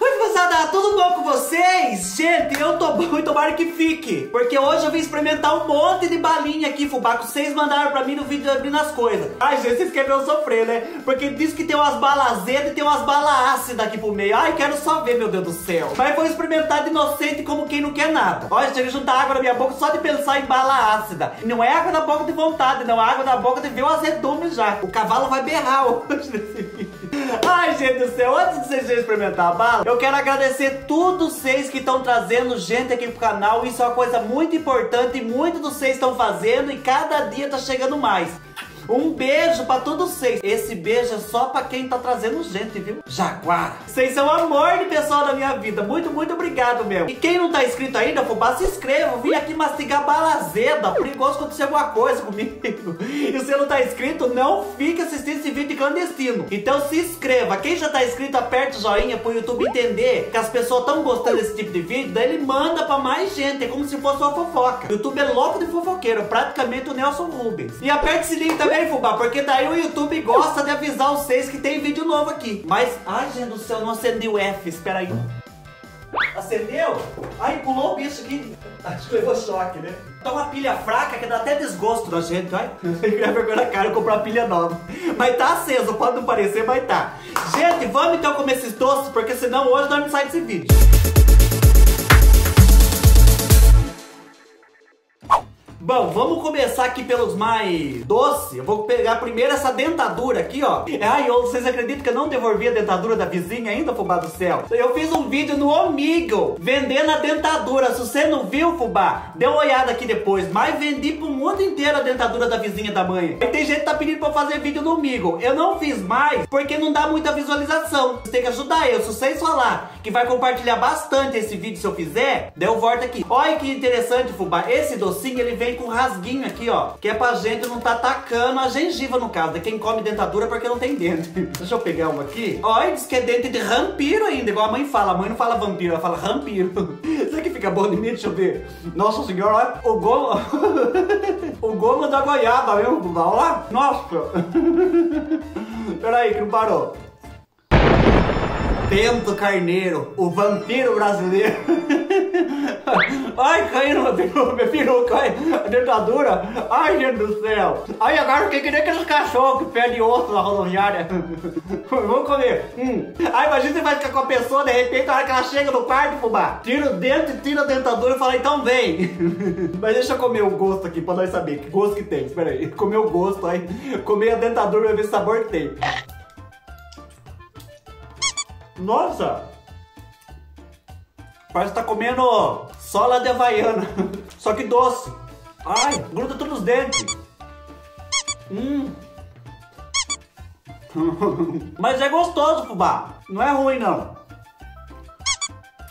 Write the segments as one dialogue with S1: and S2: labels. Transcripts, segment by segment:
S1: Oi, moçada, tudo bom com vocês? Gente, eu tô bom e tomara que fique. Porque hoje eu vim experimentar um monte de balinha aqui, fubá, que vocês mandaram pra mim no vídeo abrindo as coisas. Ai, gente, vocês querem eu sofrer, né? Porque diz que tem umas balas azedas e tem umas balas ácidas aqui pro meio. Ai, quero só ver, meu Deus do céu. Mas vou experimentar de inocente como quem não quer nada. Olha, chega a juntar água na minha boca só de pensar em bala ácida. Não é água da boca de vontade, não. É água da boca de ver o azedume já. O cavalo vai berrar hoje nesse vídeo. Ai, gente do céu, antes de vocês experimentar a bala, eu quero agradecer todos vocês que estão trazendo gente aqui pro canal. Isso é uma coisa muito importante e muitos de vocês estão fazendo e cada dia tá chegando mais. Um beijo pra todos vocês. Esse beijo é só pra quem tá trazendo gente, viu? Jaguar. Vocês são amor de pessoal da minha vida. Muito, muito obrigado, meu. E quem não tá inscrito ainda, fubá, se inscreva. Vim aqui mastigar bala azeda. Perigoso acontecer alguma coisa comigo. E se não tá inscrito, não fique assistindo esse vídeo clandestino. Então se inscreva. Quem já tá inscrito, aperte o joinha pro YouTube entender que as pessoas estão gostando desse tipo de vídeo. Daí ele manda pra mais gente. É como se fosse uma fofoca. YouTube é louco de fofoqueiro. Praticamente o Nelson Rubens. E aperte esse link também também, fubá, porque daí o YouTube gosta de avisar vocês que tem vídeo novo aqui. Mas, ai, gente do céu, não acendeu F, espera aí. Acendeu? Ai, pulou o bicho aqui. Acho que levou choque, né? Tá uma pilha fraca que dá até desgosto na gente, ai. Fica vergonha na cara, comprar pilha nova. Mas tá aceso, pode não parecer, mas tá. Gente, vamos então comer esses doces, porque senão hoje não sai desse vídeo. Bom, vamos começar aqui pelos mais doces. Eu vou pegar primeiro essa dentadura aqui, ó. Ai, vocês acreditam que eu não devolvi a dentadura da vizinha ainda, fubá do céu? Eu fiz um vídeo no Omigo, vendendo a dentadura. Se você não viu, fubá, dê uma olhada aqui depois. Mas vendi pro mundo inteiro a dentadura da vizinha da mãe. E tem gente que tá pedindo pra eu fazer vídeo no Omigo. Eu não fiz mais, porque não dá muita visualização. Você tem que ajudar eu. Se vocês falar que vai compartilhar bastante esse vídeo se eu fizer, daí eu volto aqui. Olha que interessante, fubá. Esse docinho, ele vem com rasguinho aqui, ó. Que é pra gente não tá tacando a gengiva, no caso. De quem come dentadura porque não tem dente. Deixa eu pegar uma aqui. Olha, diz que é dente de vampiro ainda, igual a mãe fala. A mãe não fala vampiro, ela fala vampiro. Será que fica bom de mim? Deixa eu ver. Nossa senhora, olha. O gomo... o gomo da goiaba, viu? Olha lá. Nossa. Peraí, que não parou. Bento Carneiro, o vampiro brasileiro. Ai, caiu no meu, meu peruca, a dentadura. Ai, gente do céu. Ai, agora fiquei que nem aqueles cachorros que pedem osso na rodoviária. Vamos comer. Hum. Ai, imagina você vai ficar com a pessoa, de repente, a hora que ela chega no quarto, fubá, tira o dente, tira a dentadura e fala, então vem. Mas deixa eu comer o gosto aqui pra nós saber que gosto que tem. Espera aí. Comer o gosto, aí. Comer a dentadura pra ver que sabor que tem. Nossa! Parece que tá comendo sola de havaiana. Só que doce. Ai, gruda tudo nos dentes. Hum. Mas é gostoso, fubá. Não é ruim, não.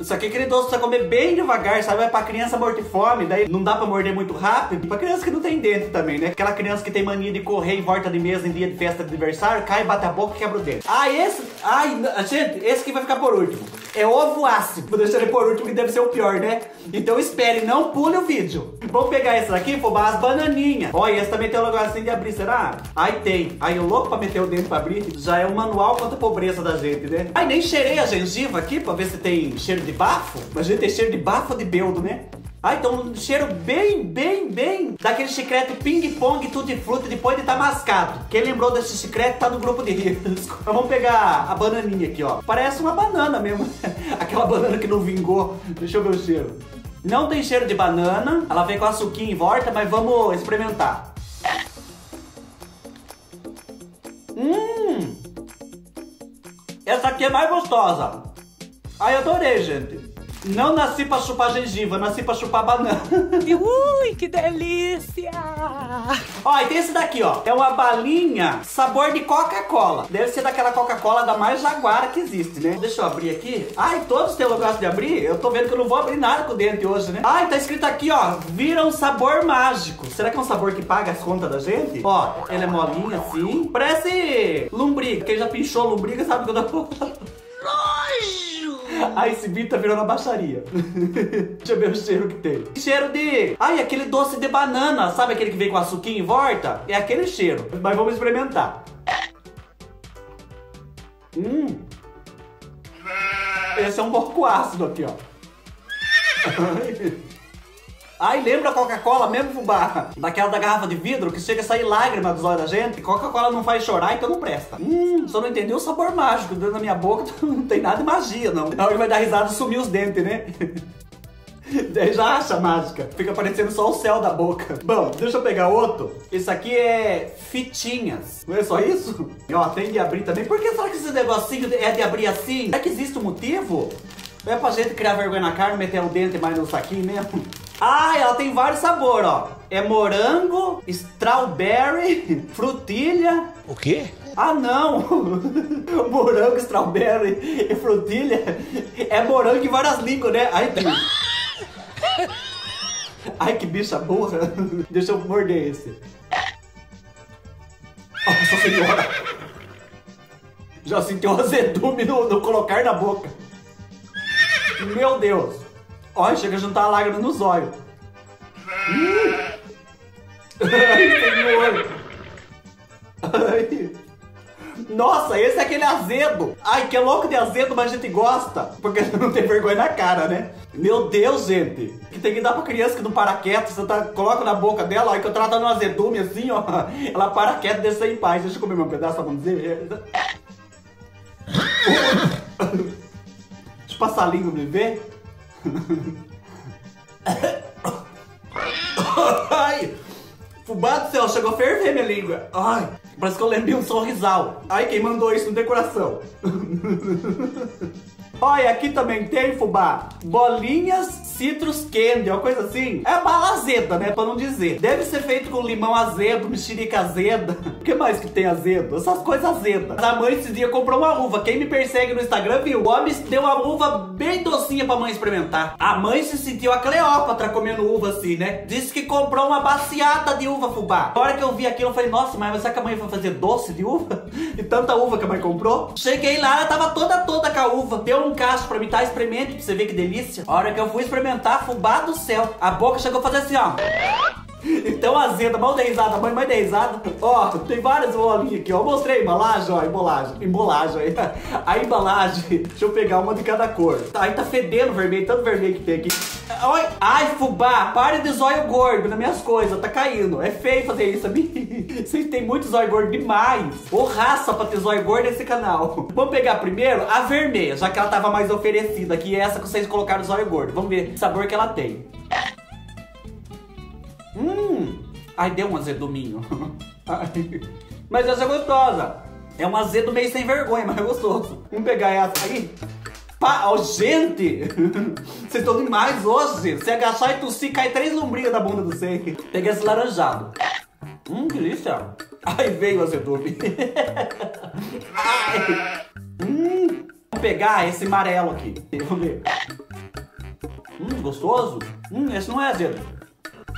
S1: Isso aqui é aquele doce pra comer bem devagar, sabe? É pra criança morte fome, daí não dá pra morder muito rápido. Pra criança que não tem dente também, né? Aquela criança que tem mania de correr em volta de mesa em dia de festa de aniversário, cai, bate a boca e quebra o dente. Ah, esse... Ai, gente, esse aqui vai ficar por último. É ovo ácido. Vou deixar ele por último, que deve ser o pior, né? Então espere, não pule o vídeo. Vamos pegar esse aqui, fubá, as bananinhas. Olha, esse também tem um negocinho de abrir, será? Ai, tem. Ai, o louco pra meter o dente pra abrir. Já é um manual contra a pobreza da gente, né? Ai, nem cheirei a gengiva aqui pra ver se tem cheiro de bafo. Mas a gente tem cheiro de bafo de beldo, né? Ah, então um cheiro bem, bem, bem daquele chiclete ping-pong tutti frutti depois de estar tá mascado. Quem lembrou desse chiclete tá no grupo de risco. Vamos pegar a bananinha aqui, ó. Parece uma banana mesmo. Aquela banana que não vingou. Deixa eu ver o cheiro. Não tem cheiro de banana. Ela vem com açuquinha em volta, mas vamos experimentar. Hum! Essa aqui é mais gostosa. Ai, adorei, gente. Não nasci pra chupar gengiva, nasci pra chupar banana.
S2: Ui, que delícia!
S1: Ó, e tem esse daqui, ó. É uma balinha sabor de Coca-Cola. Deve ser daquela Coca-Cola da mais jaguara que existe, né? Deixa eu abrir aqui. Ai, todos têm lugar de abrir? Eu tô vendo que eu não vou abrir nada com o dente hoje, né? Ai, tá escrito aqui, ó. Vira um sabor mágico. Será que é um sabor que paga as contas da gente? Ó, ele é molinho assim. Parece lombriga. Quem já pinchou lombriga sabe que eu tô... Ai, esse tá virando uma baixaria. Deixa eu ver o cheiro que tem. Cheiro de... Ai, aquele doce de banana. Sabe aquele que vem com açuquinha em volta? É aquele cheiro. Mas vamos experimentar. Hum. Esse é um pouco ácido aqui, ó. Ai, lembra a Coca-Cola mesmo, fubá? Daquela da garrafa de vidro que chega a sair lágrima dos olhos da gente. Coca-Cola não faz chorar, então não presta. Hum, só não entendeu o sabor mágico dentro da minha boca. Não tem nada de magia, não. Na hora que vai dar risada, sumir os dentes, né? Daí já acha mágica. Fica parecendo só o céu da boca. Bom, deixa eu pegar outro. Esse aqui é fitinhas. Não é só isso? E ó, tem de abrir também. Por que será que esse negocinho é de abrir assim? Será que existe um motivo? É pra gente criar vergonha na cara, meter o dente mais no saquinho mesmo? Ah, ela tem vários sabores, ó. É morango, strawberry, frutilha.
S2: O quê?
S1: Ah, não! morango, strawberry e frutilha é morango em várias línguas, né? Ai, que... Ai, que bicha burra. Deixa eu morder esse. Nossa senhora! Já sentiu azedume no, no colocar na boca. Meu Deus! Olha, chega a juntar a lágrima nos olhos. Ai. Nossa, esse é aquele azedo. Ai, que é louco de azedo, mas a gente gosta. Porque não tem vergonha na cara, né? Meu Deus, gente. Que tem que dar pra criança que não para quieto. Você tá, coloca na boca dela, ó, que eu trato no azedume assim, ó. Ela para quieto deixa em paz. Deixa eu comer meu pedaço, vamos dizer. Deixa eu passar a língua pra me ver. Ai! Fubá do céu, chegou a ferver minha língua. Ai, parece que eu lembrei um sorrisal. Ai, quem mandou isso no decoração? Olha, aqui também tem, fubá, bolinhas citrus candy, uma coisa assim. É bala azeda, né, pra não dizer. Deve ser feito com limão azedo, mexerica azeda. O que mais que tem azedo? Essas coisas azedas. A mãe esse dia comprou uma uva. Quem me persegue no Instagram viu. O homem deu uma uva bem docinha pra mãe experimentar. A mãe se sentiu a Cleópatra comendo uva assim, né? Disse que comprou uma baciada de uva, fubá. Na hora que eu vi aquilo, eu falei, nossa, mas será que a mãe vai fazer doce de uva? E tanta uva que a mãe comprou. Cheguei lá, ela tava toda, toda com a uva. Deu um cacho pra mim, tá? Experimente pra você ver que delícia. A hora que eu fui experimentar, fubá do céu. A boca chegou a fazer assim, ó. Então azeda, mal de risada, mãe, mais de risada. Ó, tem várias bolinhas aqui, ó. Eu mostrei a embalagem, ó. Embalagem aí. A embalagem, deixa eu pegar uma de cada cor. Aí tá fedendo vermelho, tanto vermelho que tem aqui. Oi. Ai, fubá, pare de zóio gordo nas minhas coisas, tá caindo. É feio fazer isso, sabia? Vocês têm muito zóio gordo demais. Ô raça pra ter zóio gordo nesse canal. Vamos pegar primeiro a vermelha, já que ela tava mais oferecida, que é essa que vocês colocaram zóio gordo. Vamos ver que sabor que ela tem. Hum! Ai, deu um azeduminho. Ai. Mas essa é gostosa. É um azedo meio sem vergonha, mas é gostoso. Vamos pegar essa aí. Pa... Oh, gente! Vocês estão demais hoje. Se agachar e tossir, cai três lombrigas da bunda do você. Peguei esse laranjado. Hum, que delícia. Ai, veio o azedume. Ai. Hum. Vamos pegar esse amarelo aqui. Vamos ver. Hum, gostoso. Hum, esse não é azedo.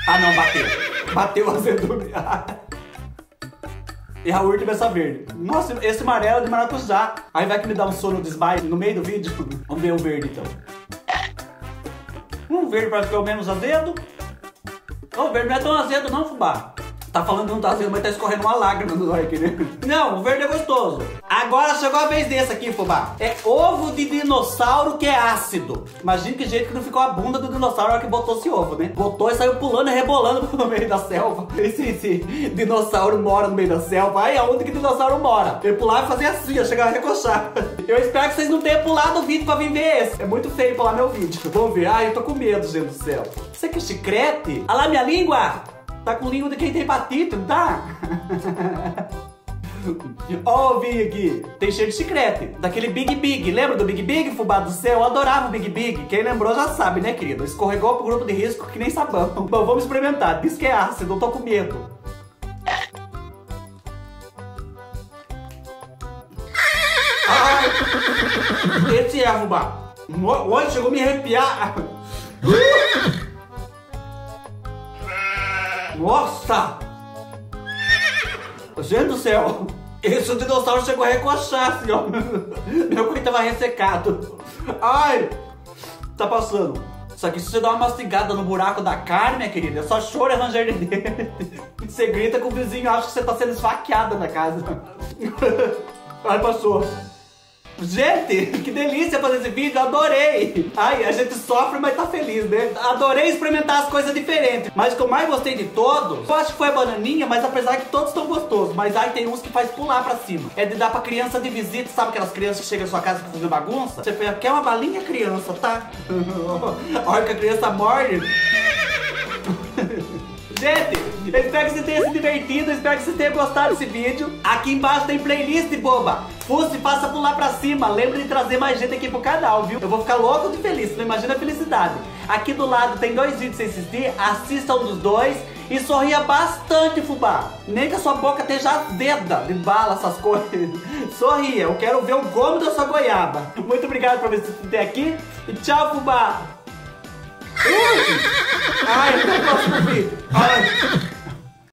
S1: Ah, não, bateu. Bateu o azedume. e a última essa verde. Nossa, esse amarelo é de maracujá. Aí vai que me dá um sono desmaio no meio do vídeo. Vamos ver o verde, então. Um verde é o menos azedo. O verde não é tão azedo não, fubá. Tá falando que não tá azedo, mas tá escorrendo uma lágrima no olho aqui, né? Não, o verde é gostoso. Agora chegou a vez desse aqui, fubá. É ovo de dinossauro que é ácido. Imagina que jeito que não ficou a bunda do dinossauro na que botou esse ovo, né? Botou e saiu pulando e rebolando no meio da selva. Esse, esse dinossauro mora no meio da selva. Aí, aonde que dinossauro mora? Ele pulava e fazia assim, ia chegar a recochar. Eu espero que vocês não tenham pulado o vídeo pra vir ver esse. É muito feio pular meu vídeo. Vamos ver. Ai, eu tô com medo, gente do céu. Isso aqui é chiclete? Olha lá minha língua! Tá com língua de quem tem hepatite, não tá? Ó, oh, aqui. Tem cheio de chiclete. Daquele Big Big. Lembra do Big Big, fubá do céu? Eu adorava o Big Big. Quem lembrou já sabe, né, querido? Escorregou pro grupo de risco que nem sabão. Bom, vamos experimentar. Diz que é ácido, eu tô com medo. Ai! Esse é, fubá. Olha, chegou a me arrepiar. Nossa! Gente do céu! Esse dinossauro chegou a recochar, assim, ó. Meu cu tava ressecado. Ai! Tá passando. Só que se você dá uma mastigada no buraco da carne, minha querida, é só choro e ranger de. Você grita com o vizinho acha que você tá sendo esfaqueada na casa. Ai, passou. Gente, que delícia fazer esse vídeo, adorei! Ai, a gente sofre, mas tá feliz, né? Adorei experimentar as coisas diferentes. Mas o que eu mais gostei de todos, eu acho que foi a bananinha, mas apesar que todos estão gostosos. Mas aí tem uns que faz pular pra cima. É de dar pra criança de visita, sabe aquelas crianças que chegam na sua casa pra fazer bagunça? Você quer uma balinha, criança, tá? a hora que a criança morde... Gente, eu espero que você tenha se divertido, espero que você tenha gostado desse vídeo. Aqui embaixo tem playlist, boba. Fusse, faça pular pra cima. Lembre de trazer mais gente aqui pro canal, viu? Eu vou ficar louco de feliz, não imagina a felicidade. Aqui do lado tem dois vídeos pra assistir, assista um dos dois. E sorria bastante, fubá. Nem que a sua boca esteja azeda de bala, essas coisas. Sorria, eu quero ver o gomo da sua goiaba. Muito obrigado por ter aqui. E tchau, fubá. Ai, até o próximo vídeo. Ai.